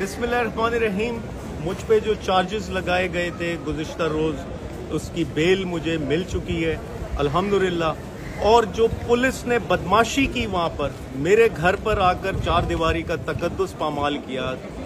बिस्मिल्लाहिर्रहमानिर्रहीम। मुझ पे जो चार्जेस लगाए गए थे गुज्तर रोज़, उसकी बेल मुझे मिल चुकी है, अल्हम्दुलिल्लाह। और जो पुलिस ने बदमाशी की वहाँ पर, मेरे घर पर आकर चार दीवारी का तकदस पामाल किया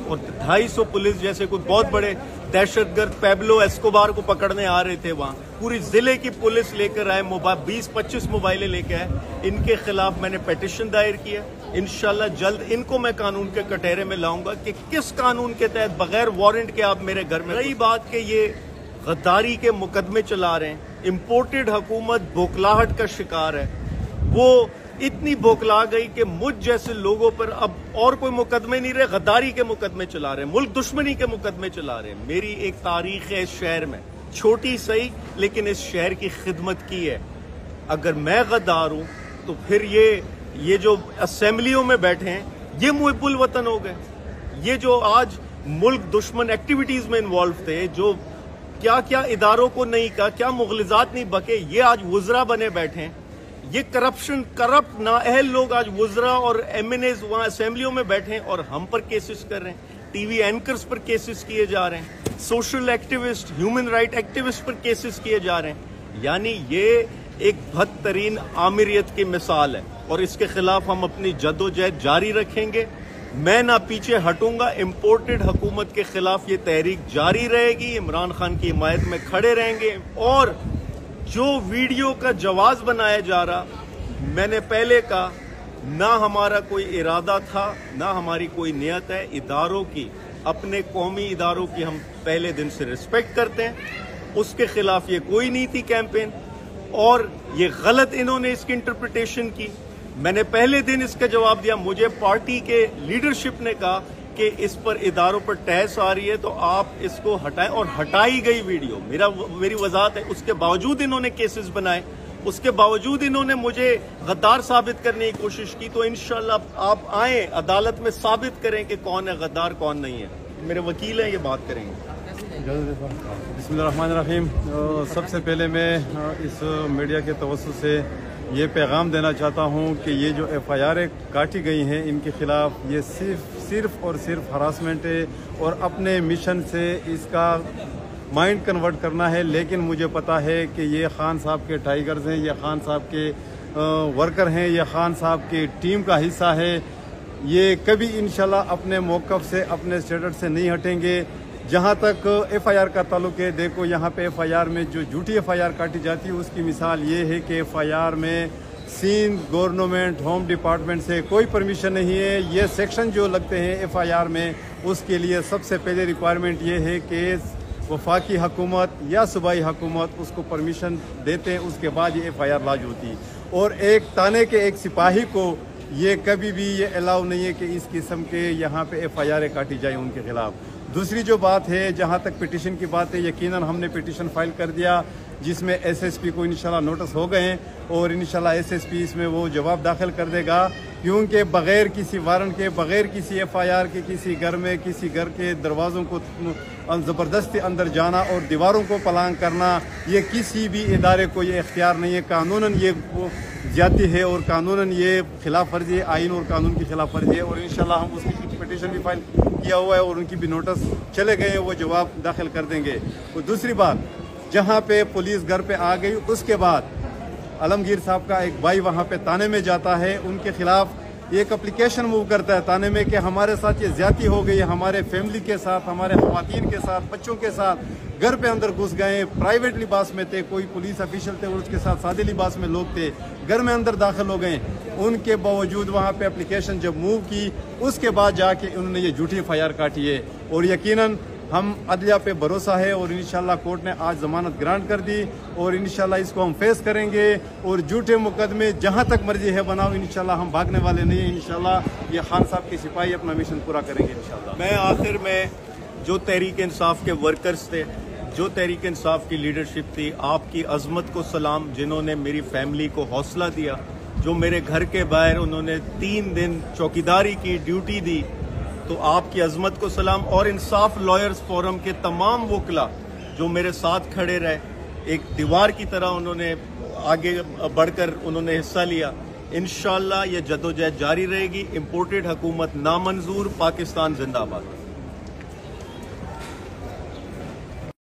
और ढाई सौ पुलिस जैसे कोई बहुत बड़े दहशतगर्द पैबलो एस्कोबार को पकड़ने आ रहे थे वहाँ। पूरी ज़िले की पुलिस लेकर आए मोबाइल बीस पच्चीस मोबाइलें लेके आए। इनके खिलाफ मैंने पटिशन दायर किया। इनशाला जल्द इनको मैं कानून के कटहरे में लाऊँगा कि किस कानून के तहत बगैर वारंट के आप मेरे घर में रही बात के ये गद्दारी के मुकदमे चला रहे हैं। इम्पोर्टेड हुकूमत बोखलाहट का शिकार है। वो इतनी बोखला गई कि मुझ जैसे लोगों पर अब और कोई मुकदमे नहीं रहे गद्दारी के मुकदमे चला रहे हैं मुल्क दुश्मनी के मुकदमे चला रहे हैं। मेरी एक तारीख है इस शहर में। छोटी सही लेकिन इस शहर की खिदमत की है। अगर मैं गद्दार हूँ तो फिर ये ये जो असेंबलियों में बैठे हैं, ये मुहिबुल वतन हो गए। ये जो आज मुल्क दुश्मन एक्टिविटीज़ में इन्वॉल्व थे, जो क्या क्या इदारों को नहीं कहा, क्या मुगलजात नहीं बके, ये आज वजरा बने बैठे हैं। ये करप्शन करप्ट नाअहल लोग आज वजरा और एम एन एज वहाँ असेंबलियों में बैठे हैं और हम पर केसेस कर रहे हैं। टीवी एंकर्स पर केसेस किए जा रहे हैं। Social activist human right activist पर केसेस किए जा रहे हैं। यानी ये एक बदतरीन आमिरियत की मिसाल है। और इसके खिलाफ हम अपनी जदोजहद जारी रखेंगे। मैं ना पीछे हटूँगा। इम्पोर्टेड हुकूमत के खिलाफ ये तहरीक जारी रहेगी। इमरान खान की हिमायत में खड़े रहेंगे। और जो वीडियो का जवाब बनाया जा रहा, मैंने पहले कहा, ना हमारा कोई इरादा था, ना हमारी कोई नियत है इदारों की। अपने कौमी इदारों की हम पहले दिन से रिस्पेक्ट करते हैं। उसके खिलाफ ये कोई नहीं थी कैंपेन और ये गलत इन्होंने इसकी इंटरप्रिटेशन की। मैंने पहले दिन इसका जवाब दिया। मुझे पार्टी के लीडरशिप ने कहा कि इस पर इदारों पर टैस आ रही है तो आप इसको हटाएँ। और हटाई गई वीडियो। मेरा मेरी वजाहत है, उसके बावजूद इन्होंने केसेस बनाए। उसके बावजूद इन्होंने मुझे गद्दार साबित करने की कोशिश की तो इनशाला आप आए, अदालत में साबित करें कि कौन है गद्दार, कौन नहीं है। मेरे वकील हैं, ये बात करेंगे। बसमीम सबसे पहले मैं इस मीडिया के तवसत से ये पैगाम देना चाहता हूँ कि ये जो एफ़ आई आर काटी गई हैं, इनके ख़िलाफ़ ये सिर्फ़ सिर्फ़ और सिर्फ़ हरासमेंट है और अपने मिशन से इसका माइंड कन्वर्ट करना है। लेकिन मुझे पता है कि ये खान साहब के टाइगर्स हैं, ये खान साहब के वर्कर हैं, ये खान साहब की टीम का हिस्सा है। ये कभी इंशाल्लाह अपने मौकफ से, अपने स्टेटस से नहीं हटेंगे। जहाँ तक एफआईआर का ताल्लुक है, देखो यहाँ पे एफआईआर में जो झूठी एफआईआर काटी जाती है, उसकी मिसाल ये है कि एफआईआर में सीन गवर्नमेंट, होम डिपार्टमेंट से कोई परमिशन नहीं है। ये सेक्शन जो लगते हैं एफआईआर में, उसके लिए सबसे पहले रिक्वायरमेंट ये है कि वफाकी हकूमत या सूबाई हकूमत उसको परमिशन देते हैं, उसके बाद ये एफ़ आई आर लाज होती और एक ताने के एक सिपाही को ये कभी भी ये अलाउ नहीं है कि इस किस्म के यहाँ पे एफ़ आई आर काटी जाए उनके खिलाफ। दूसरी जो बात है, जहाँ तक पिटिशन की बात है यकीन हमने पिटिशन फ़ाइल कर दिया, जिसमें एसएसपी को इंशाल्लाह नोटिस हो गए और इंशाल्लाह एसएसपी इसमें वो जवाब दाखिल कर देगा। क्योंकि बगैर किसी वारंट के, बगैर किसी एफआईआर के, किसी घर में, किसी घर के दरवाज़ों को ज़बरदस्ती अंदर जाना और दीवारों को पलांग करना, ये किसी भी इदारे को ये इख्तियार नहीं है। कानून ये जाती है और कानून ये खिलाफ वर्जी है आइन और कानून की खिलाफ वर्जी है और इन हम उसकी पटिशन भी फ़ाइल किया हुआ है और उनकी भी नोटिस चले गए वो जवाब दाखिल कर देंगे। और दूसरी बात, जहाँ पे पुलिस घर पे आ गई, उसके बाद आलमगीर साहब का एक भाई वहाँ पे ताने में जाता है। उनके खिलाफ एक अप्लीकेशन मूव करता है ताने में कि हमारे साथ ये ज़्यादा हो गई, हमारे फैमिली के साथ, हमारे खुवान के साथ, बच्चों के साथ घर पे अंदर घुस गए प्राइवेट लिबास में थे, कोई पुलिस ऑफिशियल थे और उसके साथ सादे लिबास में लोग थे, घर में अंदर दाखिल हो गए। उनके बावजूद वहाँ पे अप्लीकेशन जब मूव की, उसके बाद जाके उन्होंने ये झूठी एफ़ काटी है। और यकीनन हम अदलिया पे भरोसा है और इन कोर्ट ने आज जमानत ग्रांट कर दी और इन इसको हम फेस करेंगे और झूठे मुकदमे जहाँ तक मर्ज़ी है बनाओ इन हम भागने वाले नहीं हैं इन ये खान साहब के सिपाही अपना मिशन पूरा करेंगे इन मैं आखिर में जो तहरीक इंसाफ के वर्कर्स थे, जो तहरीक इंसाफ की लीडरशिप थी, आपकी अजमत को सलाम, जिन्होंने मेरी फैमिली को हौसला दिया, जो मेरे घर के बाहर उन्होंने तीन दिन चौकीदारी की ड्यूटी दी तो आपकी अजमत को सलाम और इंसाफ लॉयर्स फोरम के तमाम वकला जो मेरे साथ खड़े रहे, एक दीवार की तरह उन्होंने आगे बढ़कर उन्होंने हिस्सा लिया। इन यह जदोजहद जारी रहेगी। इम्पोर्टेड हुकूमत नामंजूर, पाकिस्तान जिंदाबाद।